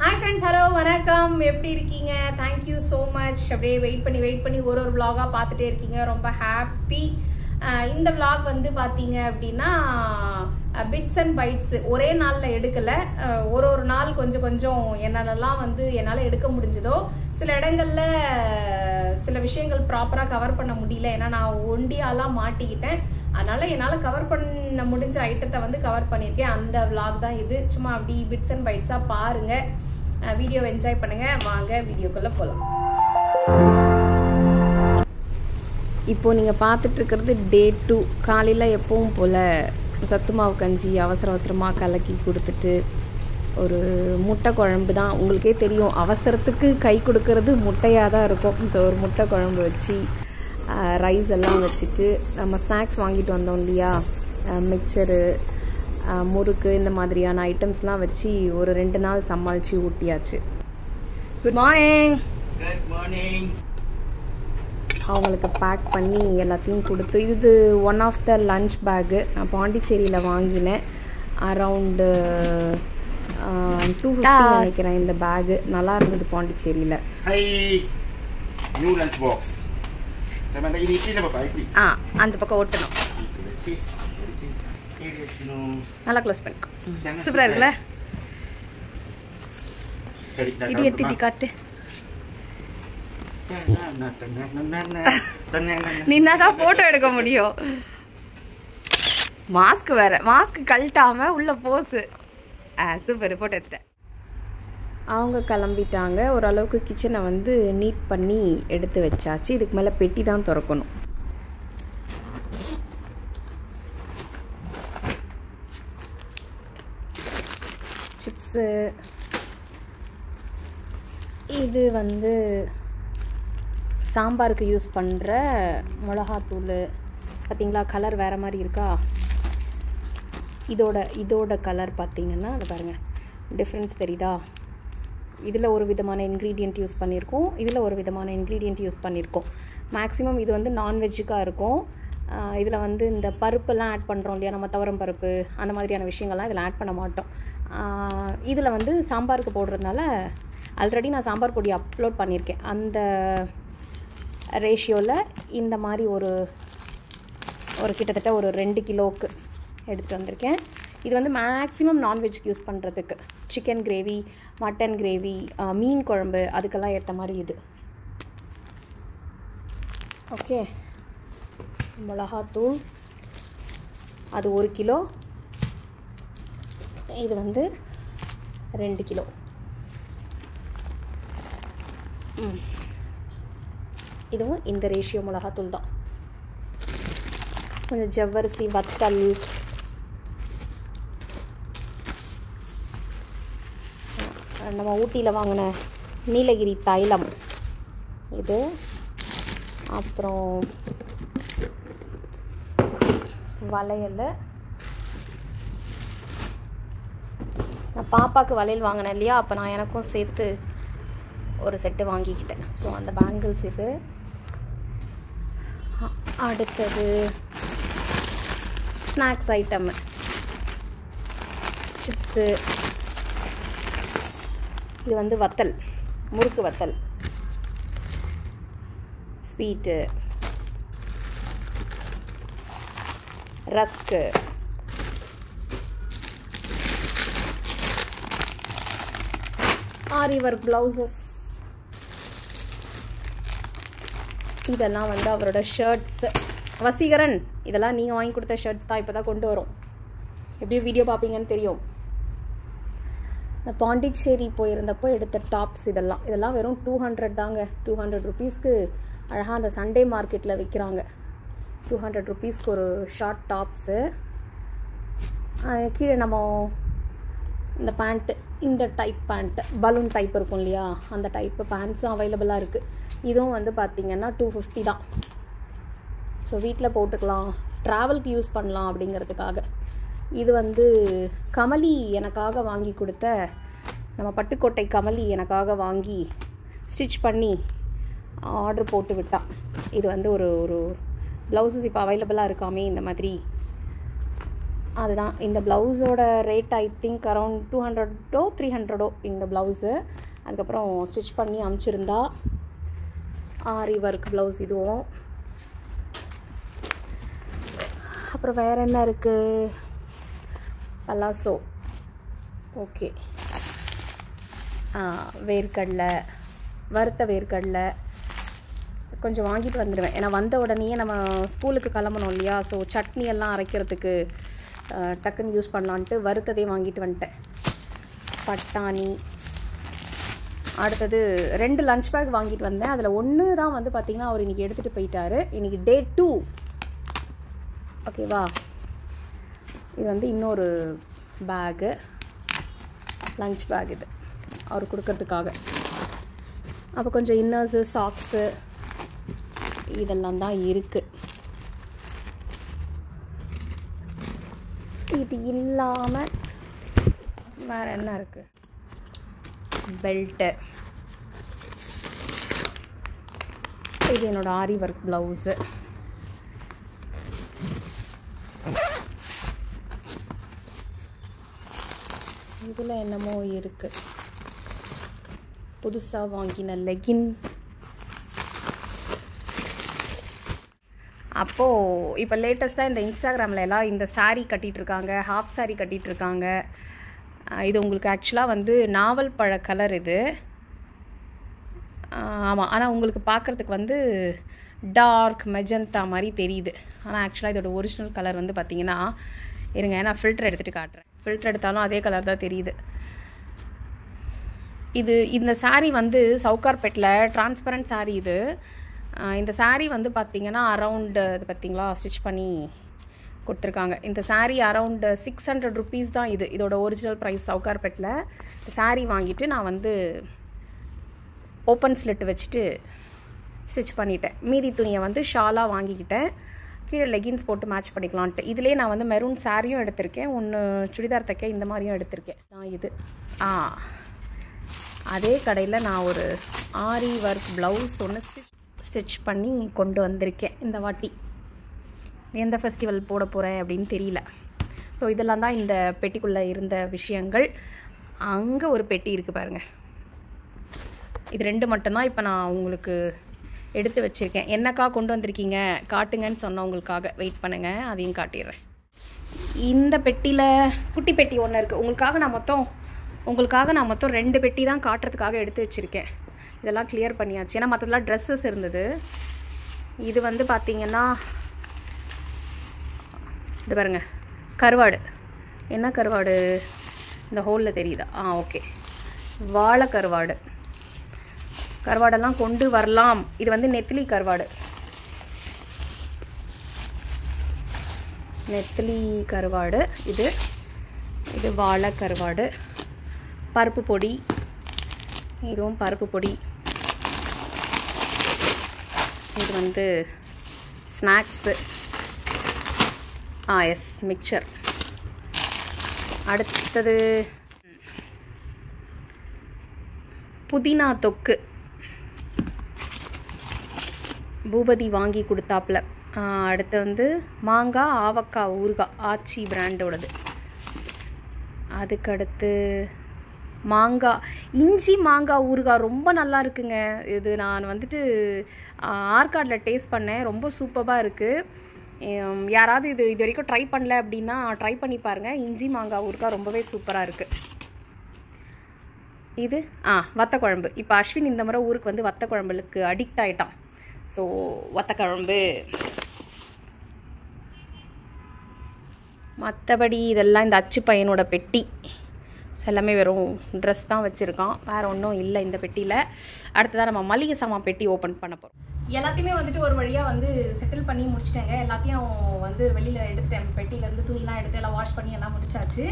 Hi friends hello வணக்கம். எப்படி இருக்கீங்க? தேங்க்யூ ஸோ மச் அப்படியே வெயிட் பண்ணி வெயிட் பண்ணி ஒரு ஒரு விலாகாக பார்த்துட்டே இருக்கீங்க. ரொம்ப ஹாப்பி இந்த விலாக் வந்து பார்த்தீங்க அப்படின்னா பிட்ஸ் அண்ட் பைட்ஸ் ஒரே நாளில் எடுக்கலை. ஒரு ஒரு நாள் கொஞ்சம் கொஞ்சம் என்னாலலாம் வந்து என்னால் எடுக்க முடிஞ்சதோ சில இடங்களில் சில விஷயங்கள் ப்ராப்பராக கவர் பண்ண முடியல. ஏன்னா நான் ஒண்டியாலாம் மாட்டிக்கிட்டேன். அதனால என்னால் கவர் பண்ண முடிஞ்ச ஐட்டத்தை வந்து கவர் பண்ணியிருக்கேன் அந்த விளாக் தான் இது. சும்மா அப்படி பிட்ஸ் அண்ட் பைட்ஸாக பாருங்க. வீடியோ என்ஜாய் பண்ணுங்க. வாங்க வீடியோக்குள்ள போகலாம் இப்போ நீங்கள் பார்த்துட்டு இருக்கிறது டே டூ காலையில் எப்பவும் போல் சத்து மாவு கஞ்சி அவசர அவசரமாக கலக்கி கொடுத்துட்டு ஒரு முட்டை குழம்பு தான். உங்களுக்கே தெரியும் அவசரத்துக்கு கை கொடுக்கறது முட்டையாக தான் இருக்கும். ஸோ ஒரு முட்டை குழம்பு வச்சு ரைஸ் எல்லாம் வச்சுட்டு நம்ம ஸ்நாக்ஸ் வாங்கிட்டு வந்தோம் இல்லையா? மிக்சரு முறுக்கு இந்த மாதிரியான ஐட்டம்ஸ்லாம் வச்சு ஒரு ரெண்டு நாள் சமாளித்து ஊட்டியாச்சு. Good morning Good morning. அவங்களுக்கு பேக் பண்ணி எல்லாத்தையும் கொடுத்து இது one of the lunch bag நான் பாண்டிச்சேரியில் வாங்கினேன். அரவுண்டு டூ ஃபிஃப்டி நினைக்கிறேன் இந்த பேகு நல்லா இருந்தது பாண்டிச்சேரியில். Hi. New lunch இப்படி ஆ அந்த பக்கம் வைக்கணும். நல்லா க்ளோஸ் பண்ணிக்கோ. சூப்பராக இருக்குல்ல இடி எத்திட்டி காட்டு நின்னா தான் ஃபோட்டோ எடுக்க முடியும். மாஸ்க் வேற. மாஸ்க் கழட்டாம உள்ள போஸு சூப்பர் ஃபோட்டோ எடுத்துட்டேன். அவங்க கிளம்பிட்டாங்க. ஓரளவுக்கு கிச்சனை வந்து நீட் பண்ணி எடுத்து வச்சாச்சு. இதுக்கு மேலே பெட்டி தான் திறக்கணும். சிப்ஸு இது வந்து சாம்பாருக்கு யூஸ் பண்ணுற மிளகாத்தூள். பார்த்தீங்களா கலர் வேறு மாதிரி இருக்கா? இதோட இதோட கலர் பார்த்தீங்கன்னா அது பாருங்கள் டிஃப்ரென்ஸ் தெரியுதா? இதில் ஒரு விதமான இன்க்ரீடியண்ட் யூஸ் பண்ணியிருக்கோம். இதில் ஒரு விதமான இன்க்ரீடியண்ட் யூஸ் பண்ணியிருக்கோம். மேக்ஸிமம் இது வந்து நான்வெஜ்ஜுக்காக இருக்கும். இதில் வந்து இந்த பருப்பெல்லாம் ஆட் பண்ணுறோம் இல்லையா? நம்ம துவரம் பருப்பு அந்த மாதிரியான விஷயங்கள்லாம் இதில் ஆட் பண்ண மாட்டோம். இதில் வந்து சாம்பாருக்கு போடுறதுனால ஆல்ரெடி நான் சாம்பார் பொடி அப்லோட் பண்ணியிருக்கேன். அந்த ரேஷியோவில் இந்த மாதிரி ஒரு ஒரு கிட்டத்தட்ட ஒரு ரெண்டு கிலோவுக்கு எடுத்துகிட்டு வந்திருக்கேன். இது வந்து மேக்ஸிமம் நான்வெஜ்க்கு யூஸ் பண்ணுறதுக்கு சிக்கன் கிரேவி மட்டன் கிரேவி மீன் குழம்பு அதுக்கெல்லாம் ஏற்ற மாதிரி இது. ஓகே. மிளகாத்தூள் அது ஒரு கிலோ. இது வந்து ரெண்டு கிலோ. இதுவும் இந்த ரேஷியோ மிளகாத்தூள் தான். கொஞ்சம் ஜவ்வரிசி வத்தல் நம்ம ஊட்டியில் வாங்கின நீலகிரி தைலம். இது. அப்புறம் வளையல். நான் பாப்பாவுக்கு வளையல் வாங்கினேன் இல்லையா? அப்போ நான் எனக்கும் சேர்த்து ஒரு செட்டு வாங்கிக்கிட்டேன். ஸோ அந்த பேங்கிள்ஸ் இது. அடுத்தது ஸ்நாக்ஸ் ஐட்டம் சிப்ஸு இது வந்து வத்தல் முறுக்கு வத்தல். Sweet. Rusk. Aari work blouses. இதெல்லாம் வந்து அவரோட ஷர்ட்ஸ். வசீகரன் இதெல்லாம் நீங்கள் வாங்கி கொடுத்த ஷர்ட்ஸ் தான் இப்போ தான் கொண்டு வரும். எப்படியும் வீடியோ பார்ப்பீங்கன்னு தெரியும். இந்த பாண்டிச்சேரி போயிருந்தப்போ எடுத்த டாப்ஸ் இதெல்லாம். இதெல்லாம் வெறும் டூ ஹண்ட்ரட் தாங்க. டூ ஹண்ட்ரட் ருபீஸ்க்கு அழகாக அந்த சண்டே மார்க்கெட்டில் விற்கிறாங்க டூ ஹண்ட்ரட் ருபீஸ்க்கு ஒரு ஷார்ட் டாப்ஸு கீழே நம்ம இந்த பேண்ட்டு இந்த டைப் பேண்ட்டு பலூன் டைப் இருக்கும் இல்லையா? அந்த டைப்பு பேண்ட்ஸும் அவைலபிளாக இருக்குது இதுவும் வந்து பார்த்திங்கன்னா டூ ஃபிஃப்டி தான். ஸோ வீட்டில் போட்டுக்கலாம். ட்ராவல்க்கு யூஸ் பண்ணலாம் அப்படிங்கிறதுக்காக. இது வந்து கமலி எனக்காக வாங்கி கொடுத்த நம்ம பட்டுக்கோட்டை கமலி எனக்காக வாங்கி ஸ்டிச் பண்ணி ஆர்டர் போட்டு விட்டான் இது வந்து ஒரு ஒரு ப்ளவுஸஸ் இப்போ அவைலபிளாக இருக்காமே இந்த மாதிரி. அதுதான். இந்த ப்ளவுஸோட rate I think around two ஹண்ட்ரடோ three ஹண்ட்ரடோ இந்த ப்ளவுஸு அதுக்கப்புறம் ஸ்டிச் பண்ணி அமுச்சிருந்தா ஆரி ஒர்க் ப்ளவுஸ் இதுவும். அப்புறம் வேறு என்ன இருக்குது பலாசோ. ஓகே. வேர்க்கடலை வறுத்த வேர்க்கடலை கொஞ்சம் வாங்கிட்டு வந்துடுவேன். ஏன்னா வந்த உடனேயே நம்ம ஸ்கூலுக்கு கிளம்பணும் இல்லையா? ஸோ சட்னி எல்லாம் அரைக்கிறதுக்கு டக்குன்னு யூஸ் பண்ணலான்ட்டு வறுத்ததே வாங்கிட்டு வந்துட்டேன். பட்டாணி. அடுத்தது ரெண்டு லஞ்ச் பேக் வாங்கிட்டு வந்தேன். அதில் ஒன்று தான் வந்து பார்த்திங்கன்னா அவர் இன்றைக்கி எடுத்துகிட்டு போயிட்டாரு. இன்றைக்கி டே டூ ஓகேவா இது வந்து இன்னொரு பேகு லஞ்ச் பேக் இது. அவர் கொடுக்கறதுக்காக. அப்போ கொஞ்சம் இன்னர்ஸு சாக்ஸு இதெல்லாம் தான் இருக்குது இது இல்லாமல் வேறு என்ன இருக்குது பெல்ட்டு இது என்னோடய ஆரி ஒர்க் ப்ளவுஸு இதில் என்னமோ இருக்குது புதுசாக வாங்கின லெகின் அப்போது இப்போ லேட்டஸ்ட்டாக இந்த இன்ஸ்டாகிராமில் எல்லாம் இந்த சாரீ கட்டிகிட்ருக்காங்க ஹாஃப் சாரீ கட்டிட்டு இருக்காங்க இது உங்களுக்கு ஆக்சுவலாக வந்து நாவல் பழ கலர் இது. ஆமாம் ஆனால் உங்களுக்கு பார்க்குறதுக்கு வந்து டார்க் மெஜந்தா மாதிரி தெரியுது. ஆனால் ஆக்சுவலாக இதோட ஒரிஜினல் கலர் வந்து பார்த்திங்கன்னா இருங்க நான் ஃபில்டர் எடுத்துகிட்டு காட்டுறேன். ஃபில்டர் எடுத்தாலும் அதே கலர் தான் தெரியுது. இது இந்த சாரீ வந்து சவுகார்பேட்டில் டிரான்ஸ்பரண்ட் saree இது. இந்த சாரீ வந்து பார்த்தீங்கன்னா அரவுண்டு இது பார்த்திங்களா ஸ்டிச் பண்ணி கொடுத்துருக்காங்க. இந்த sari around six hundred rupees தான் இது. இதோட ஒரிஜினல் ப்ரைஸ் சவுகார்பேட்டில் இந்த சாரீ வாங்கிட்டு நான் வந்து ஓப்பன் ஸ்லிட் வச்சுட்டு ஸ்டிச் பண்ணிட்டேன். மீதி துணியை வந்து ஷாலாக வாங்கிக்கிட்டேன். கீழே லெகின்ஸ் போட்டு மேட்ச் பண்ணிக்கலான்ட்டு இதிலே நான் வந்து மெரூன் சாரியும் எடுத்திருக்கேன். ஒன்று சுடிதார் தைக்க இந்த மாதிரியும் எடுத்திருக்கேன். நான் இது. ஆ. அதே கடையில் நான் ஒரு ஆரி ஒர்க் ப்ளவுஸ் ஒன்று ஸ்டிச் ஸ்டிச் பண்ணி கொண்டு வந்திருக்கேன் இந்த வாட்டி. எந்த ஃபெஸ்டிவல் போட போகிறேன் அப்படின்னு தெரியல. ஸோ இதெல்லாம் தான் இந்த பெட்டிக்குள்ளே இருந்த விஷயங்கள். அங்கே ஒரு பெட்டி இருக்குது பாருங்கள் இது ரெண்டு மட்டும்தான். இப்போ நான் உங்களுக்கு எடுத்து வச்சுருக்கேன். என்னக்கா கொண்டு வந்திருக்கீங்க? காட்டுங்கன்னு சொன்னவங்களுக்காக வெயிட் பண்ணுங்கள் அதையும் காட்டிடுறேன். இந்த பெட்டியில் குட்டி பெட்டி ஒன்று இருக்குது உங்களுக்காக நான் மொத்தம் உங்களுக்காக நான் மொத்தம் ரெண்டு பெட்டி தான் காட்டுறதுக்காக எடுத்து வச்சுருக்கேன். இதெல்லாம் கிளியர் பண்ணியாச்சு. ஏன்னா மற்றதெல்லாம் ட்ரெஸ்ஸஸ் இருந்தது. இது வந்து பார்த்திங்கன்னா இது பாருங்கள் கருவாடு. என்ன கருவாடு? இந்த ஹோலில் தெரியுதா? ஆ ஓகே வாழை கருவாடு கருவாடெல்லாம் கொண்டு வரலாம். இது வந்து நெத்திலி கருவாடு. நெத்திலி கருவாடு. இது இது வாழை கருவாடு. பருப்பு பொடி. இதுவும் பருப்பு பொடி. இது வந்து ஸ்நாக்ஸு. ஆ எஸ் மிக்சர். அடுத்தது புதினா தொக்கு. பூபதி வாங்கி கொடுத்தாப்புல. அடுத்து வந்து மாங்காய் ஆவக்காய் ஊறுகாய் ஆச்சி பிராண்டோடது. அதுக்கடுத்து மாங்காய் இஞ்சி மாங்காய் ஊறுகாய் ரொம்ப நல்லா இருக்குங்க. இது நான் வந்துட்டு ஆற்காடில் டேஸ்ட் பண்ணேன். ரொம்ப சூப்பராக இருக்குது யாராவது இது இது வரைக்கும் ட்ரை பண்ணல அப்படின்னா ட்ரை பண்ணி பாருங்கள் இஞ்சி மாங்காய் ஊறுகாய் ரொம்பவே சூப்பராக இருக்குது இது ஆ வத்த குழம்பு இப்போ அஸ்வின் இந்த முறை ஊருக்கு வந்து வத்த குழம்புக்கு அடிக்ட் ஆகிட்டான் ஸோ வத்தக்குழம்பு. மற்றபடி இதெல்லாம் இந்த அச்சு பையனோட பெட்டி. எல்லாமே வெறும் ட்ரெஸ் தான் வச்சுருக்கான். வேறு ஒன்றும் இல்லை இந்த பெட்டியில். அடுத்ததாக நம்ம மளிகை சாமான் பெட்டி ஓப்பன் பண்ண போகிறோம் எல்லாத்தையுமே வந்துட்டு ஒரு வழியாக வந்து செட்டில் பண்ணி முடிச்சிட்டேங்க. எல்லாத்தையும் வந்து வெளியில் எடுத்துட்டேன். பெட்டியிலேருந்து துணிலாம் எடுத்து எல்லாம் வாஷ் பண்ணி எல்லாம் முடிச்சாச்சு.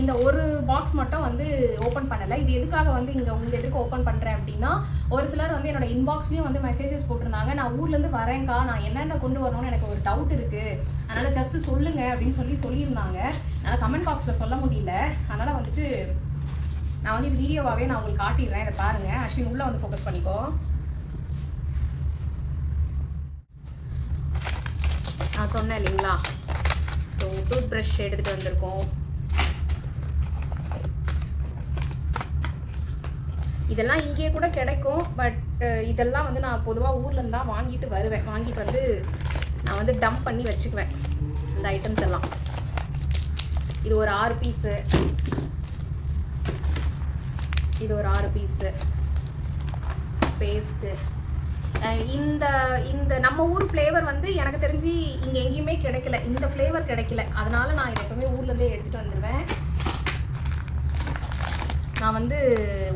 இந்த ஒரு பாக்ஸ் மட்டும் வந்து ஓப்பன் பண்ணலை. இது எதுக்காக வந்து இங்கே உங்கள் எதுக்கு ஓப்பன் பண்ணுறேன் அப்படின்னா ஒரு சிலர் வந்து என்னோட இன்பாக்ஸ்லேயும் வந்து மெசேஜஸ் போட்டிருந்தாங்க. நான் ஊர்லேருந்து வரேன்க்கா. நான் என்னென்ன கொண்டு வரணும்னு எனக்கு ஒரு டவுட் இருக்குது அதனால் ஜஸ்ட்டு சொல்லுங்கள் அப்படின்னு சொல்லி சொல்லியிருந்தாங்க. அதனால் கமெண்ட் பாக்ஸில் சொல்ல முடியல. அதனால் வந்துட்டு நான் வந்து இது வீடியோவாகவே நான் உங்களுக்கு காட்டிடுறேன். இதை பாருங்கள் அஸ்வின் உள்ளே வந்து ஃபோக்கஸ் பண்ணிக்கோ. நான் சொன்னேன் இல்லைங்களா? ஸோ டூத் ப்ரஷ் எடுத்துகிட்டு வந்திருக்கோம். இதெல்லாம் இங்கேயே கூட கிடைக்கும் பட் இதெல்லாம் வந்து நான் பொதுவாக ஊர்லேருந்து தான் வாங்கிட்டு வருவேன். வாங்கிட்டு வந்து நான் வந்து டம்ப் பண்ணி வச்சுக்குவேன். இந்த ஐட்டம்ஸ் எல்லாம். இது ஒரு ஆறு பீஸு இது ஒரு ஆறு பீஸு பேஸ்ட்டு இந்த இந்த நம்ம ஊர் ஃப்ளேவர் வந்து எனக்கு தெரிஞ்சு இங்கே எங்கேயுமே கிடைக்கல. இந்த ஃப்ளேவர் கிடைக்கல. அதனால நான் இதை எப்பவுமே ஊர்லேருந்தே எடுத்துகிட்டு வந்துடுவேன் நான் வந்து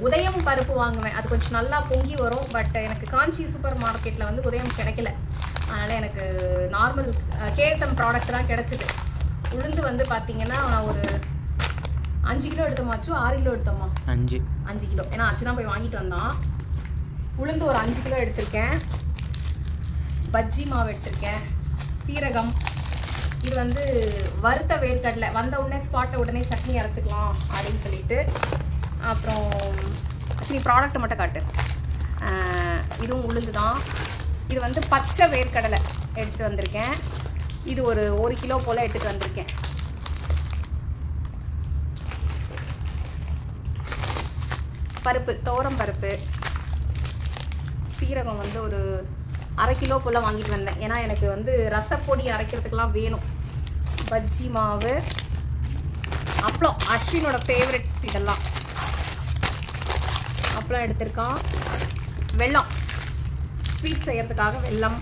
உதயம் பருப்பு வாங்குவேன். அது கொஞ்சம் நல்லா பொங்கி வரும். பட் எனக்கு காஞ்சி சூப்பர் மார்க்கெட்டில் வந்து உதயம் கிடைக்கல. அதனால் எனக்கு நார்மல் கேஎஸ்எம் ப்ராடக்ட் தான் கிடச்சிது. உளுந்து வந்து பார்த்திங்கன்னா நான் ஒரு அஞ்சு கிலோ எடுத்தோமாச்சும் ஆறு கிலோ எடுத்தோமா அஞ்சு. அஞ்சு கிலோ. ஏன்னா அச்சு தான் போய் வாங்கிட்டு வந்தான். உளுந்து ஒரு அஞ்சு கிலோ எடுத்திருக்கேன். பஜ்ஜி மாவு எடுத்திருக்கேன். சீரகம். இது வந்து வறுத்த வேர்க்கடலை. வந்த உடனே ஸ்பாட்டை உடனே சட்னி அரைச்சிக்கலாம் அப்படின்னு சொல்லிட்டு. அப்புறம் நீ ப்ராடக்ட்டை மட்டும் காட்டு. இதுவும் உளுந்து தான். இது வந்து பச்சை வேர்க்கடலை எடுத்துகிட்டு வந்திருக்கேன். இது ஒரு ஒரு கிலோ போல் எடுத்துகிட்டு வந்திருக்கேன். பருப்பு துவரம் பருப்பு. சீரகம் வந்து ஒரு அரை கிலோ போல் வாங்கிட்டு வந்தேன். ஏன்னா எனக்கு வந்து ரசப்பொடி அரைக்கிறதுக்கெலாம் வேணும். பஜ்ஜி மாவு அப்பளம். அஸ்வினோட ஃபேவரட்ஸ் இதெல்லாம். அப்பளம் எடுத்திருக்கான். வெல்லம். ஸ்வீட் செய்கிறதுக்காக வெல்லம்.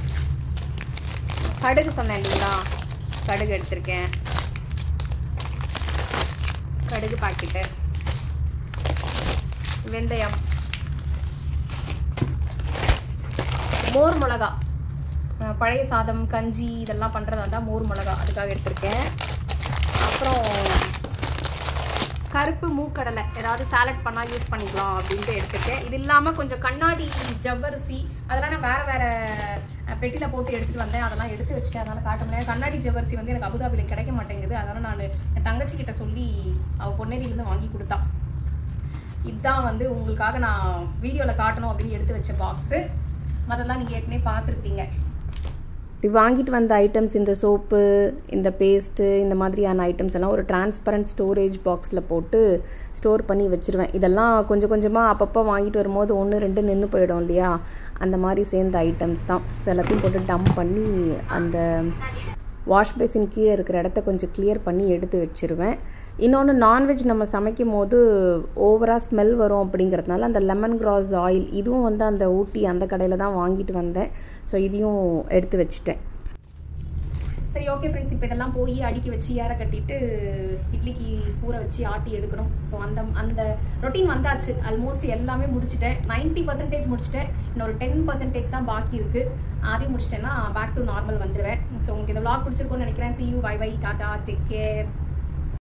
கடுகு சொன்னேன் இல்லைங்களா? கடுகு எடுத்திருக்கேன். கடுகு பாக்கெட்டு வெந்தயம். மோர் மிளகா. பழைய சாதம் கஞ்சி இதெல்லாம் பண்ணுறதா இருந்தால் மோர் மிளகா அதுக்காக எடுத்திருக்கேன். அப்புறம் கருப்பு மூக்கடலை ஏதாவது சாலட் பண்ணால் யூஸ் பண்ணிக்கலாம் அப்படின்ட்டு எடுத்துருக்கேன். இது இல்லாமல் கொஞ்சம் கண்ணாடி ஜவ்வரிசி அதெல்லாம் நான் வேறு வேறு பெட்டியில் போட்டு எடுத்துகிட்டு வந்தேன். அதெல்லாம் எடுத்து வச்சுட்டு அதனால் காட்ட முடியாது. கண்ணாடி ஜவ்வரிசி வந்து எனக்கு அபுதாபியில் கிடைக்க மாட்டேங்குது. அதனால் நான் என் தங்கச்சிக்கிட்ட சொல்லி அவள் பொன்னேரியிலேருந்து வாங்கி கொடுத்தா. இதுதான் வந்து உங்களுக்காக நான் வீடியோவில் காட்டணும் அப்படின்னு எடுத்து வச்ச பாக்ஸு மற்றெல்லாம் நீங்கள் ஏற்கனவே பார்த்துருப்பீங்க. இப்படி வாங்கிட்டு வந்த ஐட்டம்ஸ் இந்த சோப்பு இந்த பேஸ்ட்டு இந்த மாதிரியான ஐட்டம்ஸ் எல்லாம் ஒரு டிரான்ஸ்பரண்ட் ஸ்டோரேஜ் பாக்ஸில் போட்டு ஸ்டோர் பண்ணி வச்சுருவேன். இதெல்லாம் கொஞ்சம் கொஞ்சமாக அப்பப்போ வாங்கிட்டு வரும்போது ஒன்று ரெண்டு நின்று போயிடும் இல்லையா? அந்த மாதிரி சேர்ந்த ஐட்டம்ஸ் தான். ஸோ எல்லாத்தையும் போட்டு டம்ப் பண்ணி அந்த வாஷ் பேசின் கீழே இருக்கிற இடத்த கொஞ்சம் கிளியர் பண்ணி எடுத்து வச்சுருவேன். இன்னொன்று நான்வெஜ் நம்ம சமைக்கும் போது ஓவராக ஸ்மெல் வரும் அப்படிங்கிறதுனால அந்த லெமன் கிராஸ் ஆயில் இதுவும் வந்து அந்த ஊட்டி அந்த கடையில் தான் வாங்கிட்டு வந்தேன். ஸோ இதையும் எடுத்து வச்சுட்டேன். சரி ஓகே ஃப்ரெண்ட்ஸ் இப்போ இதெல்லாம் போய் அடுக்கி வச்சு ஏற கட்டிட்டு இட்லிக்கு ஊற வச்சு ஆட்டி எடுக்கணும். ஸோ அந்த அந்த ரொட்டீன் வந்தாச்சு. ஆல்மோஸ்ட் எல்லாமே முடிச்சிட்டேன். நைன்ட்டி பர்சன்டேஜ் முடிச்சிட்டேன். இன்னொரு டென் பர்சன்டேஜ் தான் பாக்கி இருக்கு. அதையும் முடிச்சிட்டேன்னா பேக் டு நார்மல் வந்துடுவேன் ஸோ உங்களுக்கு இந்த விளாக் பிடிச்சிருக்கோன்னு நினைக்கிறேன். See you bye bye tata take care